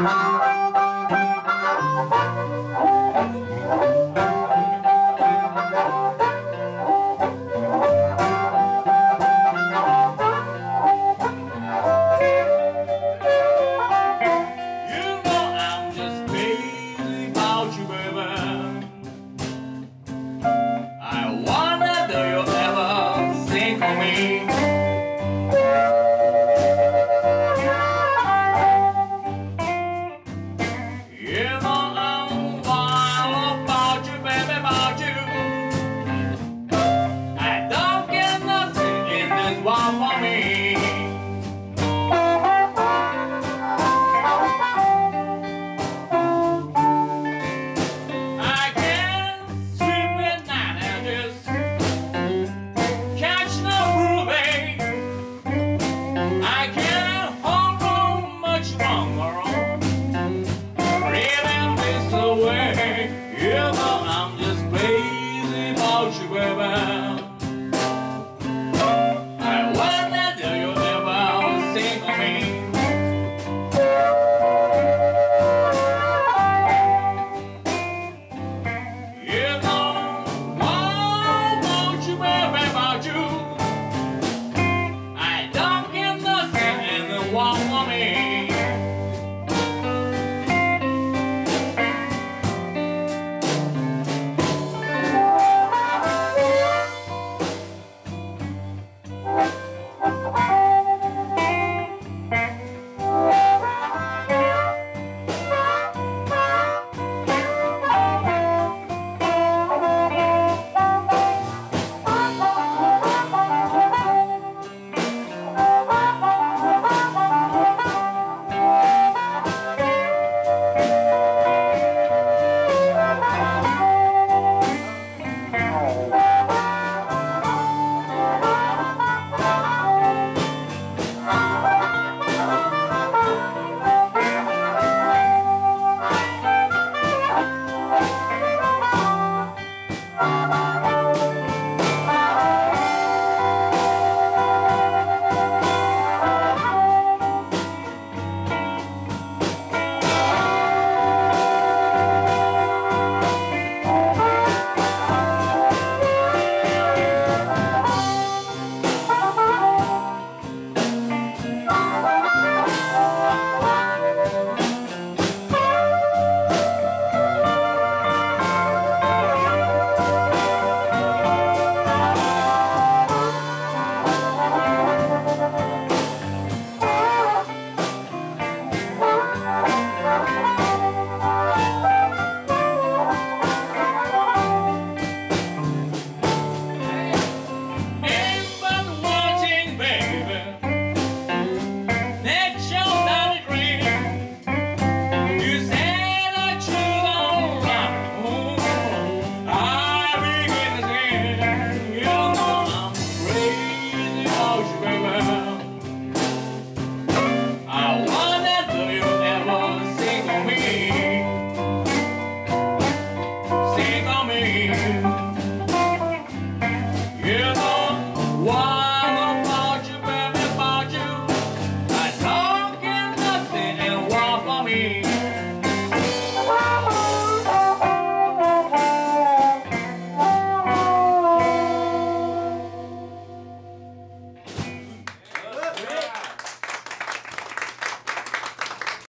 You about you,